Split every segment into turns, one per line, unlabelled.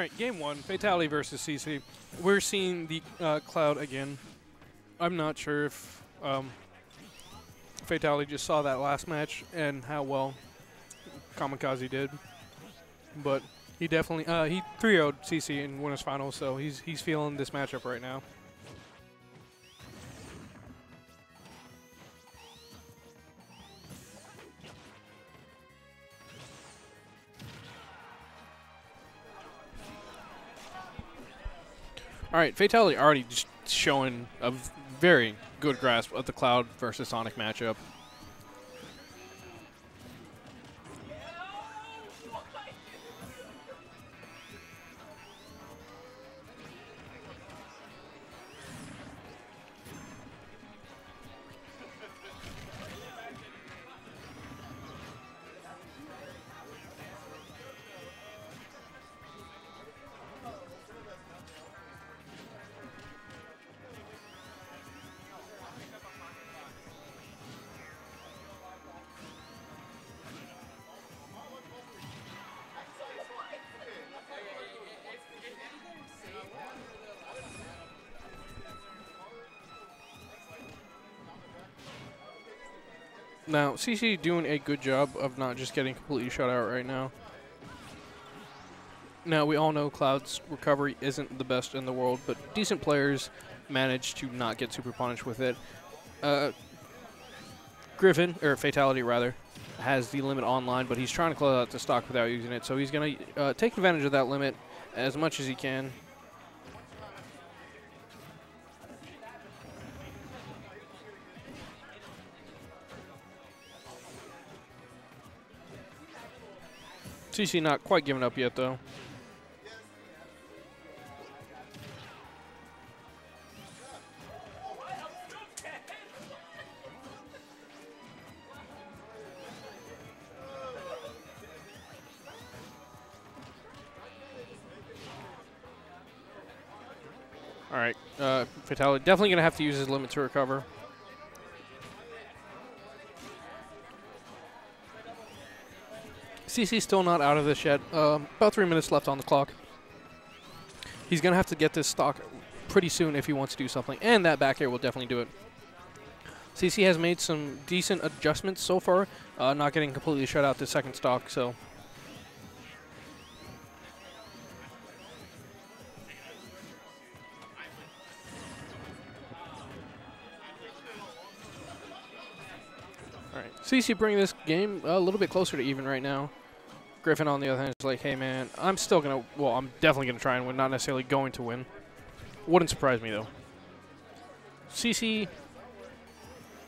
right, game one, Fatality versus CC. We're seeing the uh, Cloud again. I'm not sure if um, Fatality just saw that last match and how well Kamikaze did, but he definitely uh, he 3-0'd CC won his final, so he's he's feeling this matchup right now. All right, Fatality already just showing a very good grasp of the Cloud versus Sonic matchup. Now, CC doing a good job of not just getting completely shut out right now. Now, we all know Cloud's recovery isn't the best in the world, but decent players manage to not get super punished with it. Uh, Griffin, or Fatality rather, has the limit online, but he's trying to close out the stock without using it, so he's going to uh, take advantage of that limit as much as he can. CC not quite giving up yet, though. All right, uh, Fatality definitely going to have to use his limit to recover. CC still not out of this yet. Um, about three minutes left on the clock. He's going to have to get this stock pretty soon if he wants to do something, and that back air will definitely do it. CC has made some decent adjustments so far, uh, not getting completely shut out the second stock, so Alright, CC bringing this game a little bit closer to even right now. Griffin, on the other hand, is like, hey, man, I'm still going to, well, I'm definitely going to try and win, not necessarily going to win. Wouldn't surprise me, though. CC,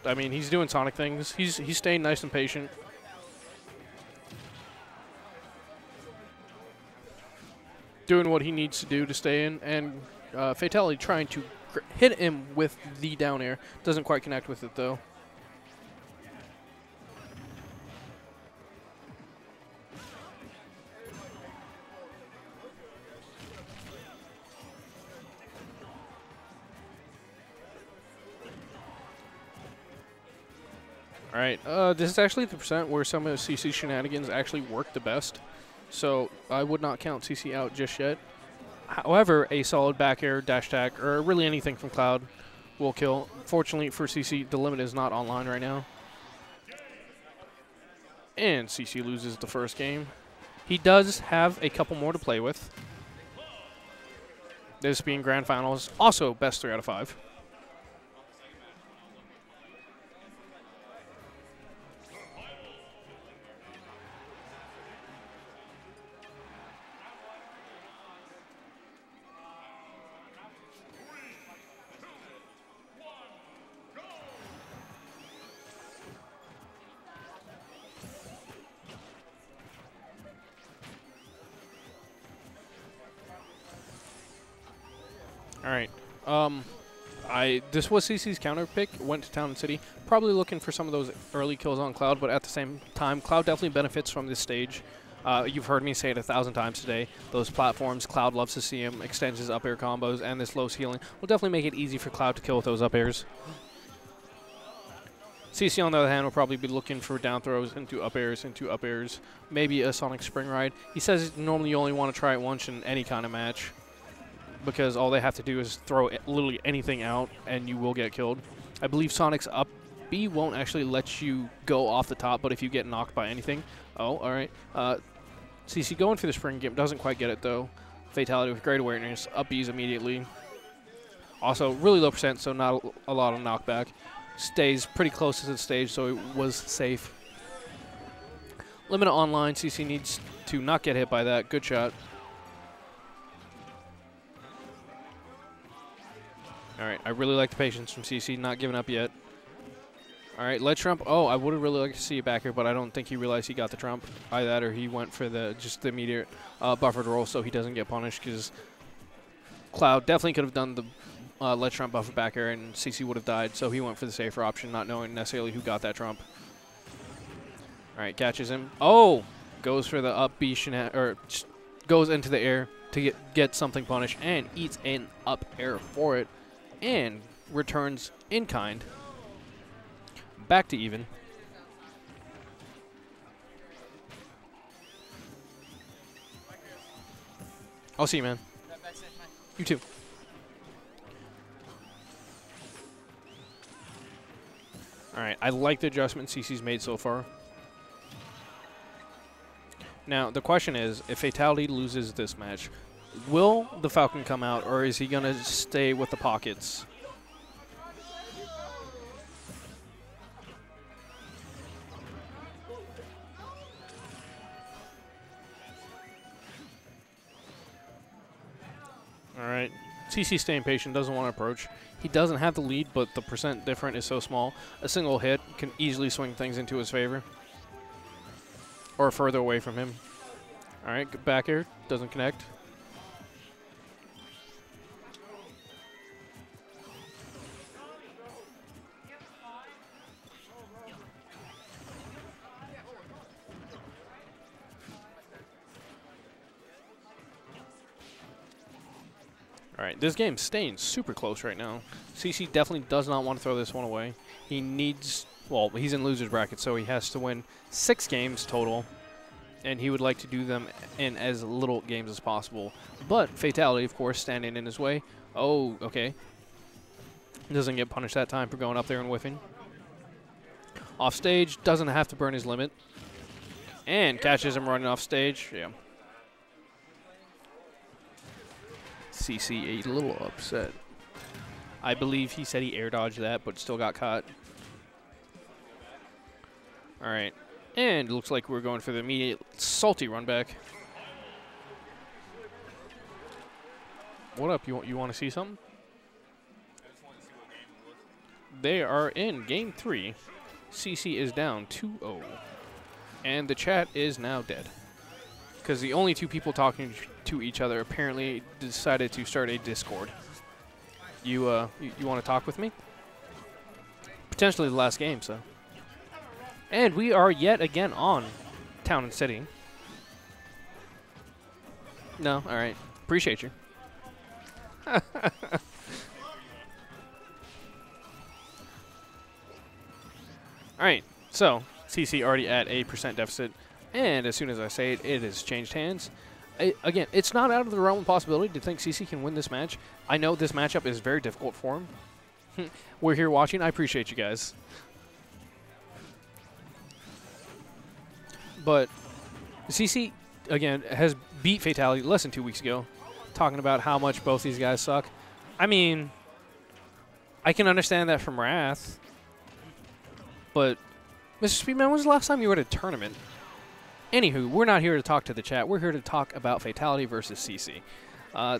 I mean, he's doing Sonic things. He's, he's staying nice and patient. Doing what he needs to do to stay in, and uh, Fatality trying to hit him with the down air. Doesn't quite connect with it, though. All right, uh, this is actually the percent where some of CC shenanigans actually work the best. So I would not count CC out just yet. However, a solid back air, dash attack, or really anything from Cloud will kill. Fortunately for CC, the limit is not online right now. And CC loses the first game. He does have a couple more to play with. This being Grand Finals, also best 3 out of 5. All right. Um, I this was CC's counter pick. Went to Town and City, probably looking for some of those early kills on Cloud, but at the same time, Cloud definitely benefits from this stage. Uh, you've heard me say it a thousand times today. Those platforms, Cloud loves to see him, extends his up air combos, and this low healing will definitely make it easy for Cloud to kill with those up airs. CC, on the other hand, will probably be looking for down throws into up airs, into up airs, maybe a Sonic Spring Ride. He says normally you only want to try it once in any kind of match because all they have to do is throw literally anything out and you will get killed. I believe Sonic's up B won't actually let you go off the top, but if you get knocked by anything, oh, all right. Uh, CC going for the spring game doesn't quite get it though. Fatality with great awareness, up B's immediately. Also, really low percent, so not a lot of knockback stays pretty close to the stage, so it was safe. Limit online, CC needs to not get hit by that. Good shot. All right, I really like the patience from CC, not giving up yet. All right, ledge trump. Oh, I would have really liked to see you back here, but I don't think he realized he got the Trump. Either that or he went for the just the immediate uh, buffered roll so he doesn't get punished because Cloud definitely could have done the uh, ledge trump buffer back air, and CC would have died, so he went for the safer option, not knowing necessarily who got that Trump. All right, catches him. Oh! Goes for the up B or goes into the air to get, get something punished, and eats an up air for it, and returns in kind. Back to even. I'll see you, man. You too. Alright, I like the adjustment CC's made so far. Now, the question is, if Fatality loses this match, will the Falcon come out, or is he going to stay with the pockets? Alright, CC staying patient, doesn't want to approach. He doesn't have the lead, but the percent different is so small. A single hit can easily swing things into his favor. Or further away from him. All right, back air. Doesn't connect. All right, this game's staying super close right now. CC definitely does not want to throw this one away. He needs, well, he's in loser's bracket, so he has to win six games total, and he would like to do them in as little games as possible. But Fatality, of course, standing in his way. Oh, okay. Doesn't get punished that time for going up there and whiffing. Off stage, doesn't have to burn his limit. And catches him running off stage. Yeah. CC a little upset. I believe he said he air dodged that, but still got caught. All right. And looks like we're going for the immediate salty run back. What up? You want you want to see something? They are in game three. CC is down 2-0. And the chat is now dead because the only two people talking to each other apparently decided to start a Discord. You, uh, you, you want to talk with me? Potentially the last game, so. And we are yet again on Town and City. No, all right. Appreciate you. all right, so CC already at a percent deficit. And as soon as I say it, it has changed hands. Again, it's not out of the realm of possibility to think CC can win this match. I know this matchup is very difficult for him. We're here watching. I appreciate you guys. But CC, again, has beat Fatality less than two weeks ago, talking about how much both these guys suck. I mean, I can understand that from Wrath, but Mr. Speedman, when was the last time you were at a tournament? Anywho, we're not here to talk to the chat. We're here to talk about Fatality versus CC. Uh,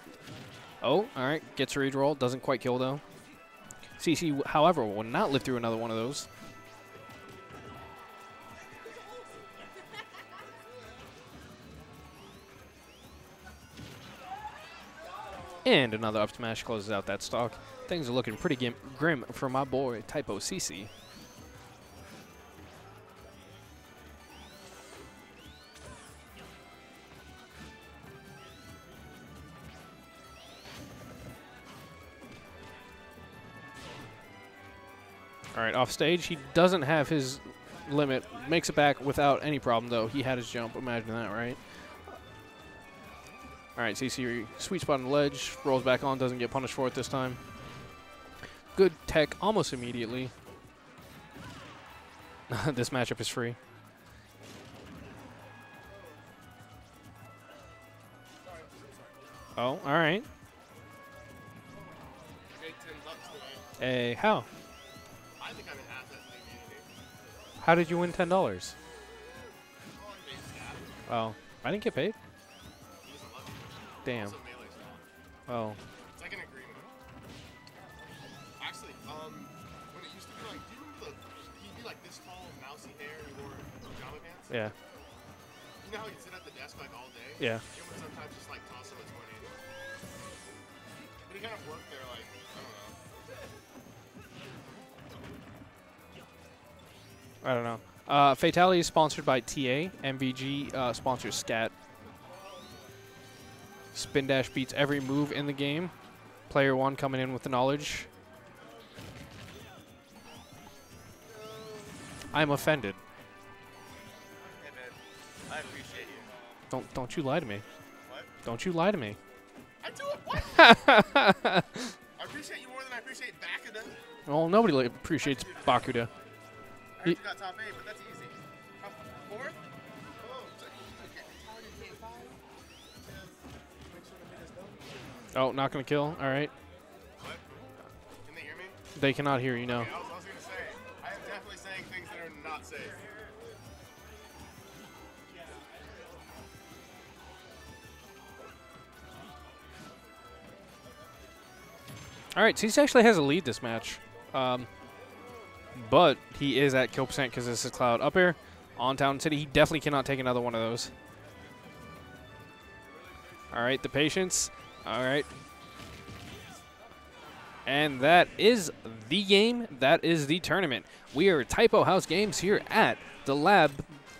oh, all right. Gets a redraw. Doesn't quite kill, though. CC, however, will not live through another one of those. And another up smash closes out that stock. Things are looking pretty grim for my boy, Typo CC. All right, off stage. He doesn't have his limit. Makes it back without any problem, though. He had his jump. Imagine that, right? All right, CC sweet spot on the ledge. Rolls back on. Doesn't get punished for it this time. Good tech almost immediately. this matchup is free. Oh, all right. Hey, how? How did you win ten dollars? Oh, I didn't get paid.
He doesn't love you.
Damn. Oh,
It's like an agreement. Actually, um, when it used to be like, do you remember the, he'd be like this tall, mousy hair, and he wore pajama pants?
yeah,
You know how he'd sit at the desk like all day?
yeah.
You would sometimes just like toss him a 20. But he kind of worked there like, I don't know.
Uh, Fatality is sponsored by TA. MVG uh, sponsors Scat. Spin Dash beats every move in the game. Player one coming in with the knowledge. I'm offended.
Hey man, I appreciate you.
Don't don't you lie to me.
What?
Don't you lie to me.
I do it what? I appreciate you more than I appreciate Bakuda.
Well, nobody appreciates Bakuda.
I you got top eight, but that's easy. Fourth? Oh, so you okay. How did you get five? Make sure the minutes go.
Oh, not gonna kill. All right.
What? Can they hear me?
They cannot hear you now.
Okay, I was, I was gonna say, I am definitely saying things that are not safe.
All right, CC actually has a lead this match. Um, but he is at kill percent because this is Cloud up air on Town City. He definitely cannot take another one of those. All right, the patience. All right. And that is the game. That is the tournament. We are Typo House Games here at the Lab.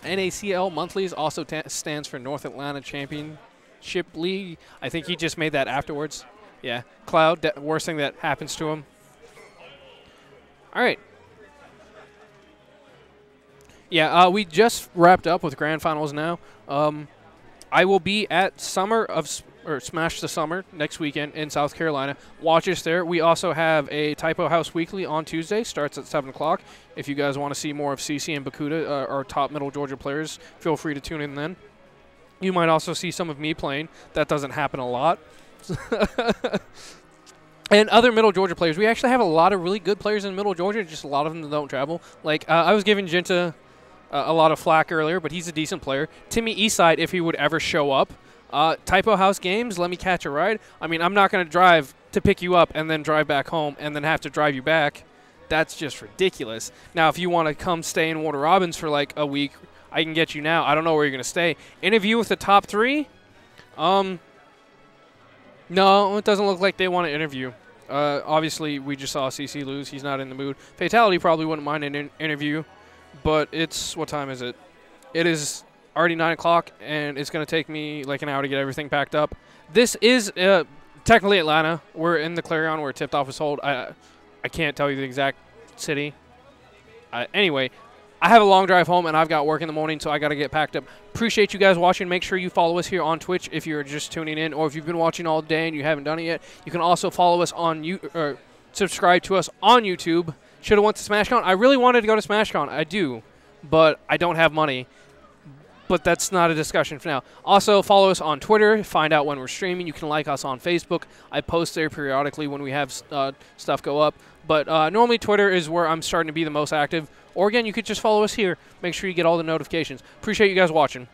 NACL Monthlies also ta- stands for North Atlanta Championship League. I think he just made that afterwards. Yeah, Cloud, worst thing that happens to him. All right. Yeah, uh, we just wrapped up with grand finals now. Um, I will be at Summer of or Smash the Summer next weekend in South Carolina. Watch us there. We also have a Typo House Weekly on Tuesday. Starts at seven o'clock. If you guys want to see more of CC and Bakuda, uh, our top Middle Georgia players, feel free to tune in then. You might also see some of me playing. That doesn't happen a lot. and other Middle Georgia players. We actually have a lot of really good players in Middle Georgia. Just a lot of them don't travel. Like uh, I was giving Jinta a lot of flack earlier, but he's a decent player. Timmy Eastside, if he would ever show up. Uh, Typo House Games, let me catch a ride. I mean, I'm not going to drive to pick you up and then drive back home and then have to drive you back. That's just ridiculous. Now, if you want to come stay in Warner Robins for like a week, I can get you now. I don't know where you're going to stay. Interview with the top three? Um, no, it doesn't look like they want to interview. Uh, obviously, we just saw CC lose. He's not in the mood. Fatality probably wouldn't mind an in- interview, but it's what time is it? It is already nine o'clock, and it's going to take me like an hour to get everything packed up. This is uh, technically Atlanta. We're in the Clarion where tipped off is hold. I I can't tell you the exact city. Uh, anyway, I have a long drive home and I've got work in the morning, so I got to get packed up. Appreciate you guys watching. Make sure you follow us here on Twitch if you're just tuning in, or if you've been watching all day and you haven't done it yet. You can also follow us on you or subscribe to us on YouTube. Should have went to SmashCon. I really wanted to go to SmashCon. I do, but I don't have money. But that's not a discussion for now. Also, follow us on Twitter. Find out when we're streaming. You can like us on Facebook. I post there periodically when we have uh, stuff go up. But uh, normally, Twitter is where I'm starting to be the most active. Or again, you could just follow us here. Make sure you get all the notifications. Appreciate you guys watching.